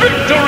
victory!